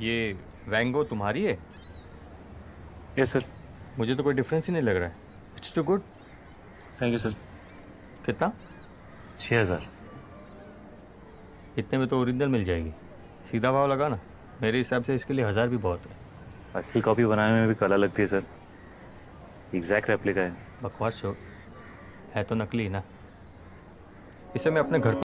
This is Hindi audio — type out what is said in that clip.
ये वैंगो तुम्हारी है? यस सर मुझे तो कोई डिफरेंस ही नहीं लग रहा है। It's too good thank you sir कितना? छः हज़ार। इतने में तो ओरिजिनल मिल जाएगी। सीधा भाव लगा ना। मेरे हिसाब से इसके लिए हज़ार भी बहुत है। असली कॉपी बनाने में भी कला लगती है सर एग्जैक्ट रेप्लिका है। बकवास छोड़ है तो नकली ना। इसे मैं अपने घर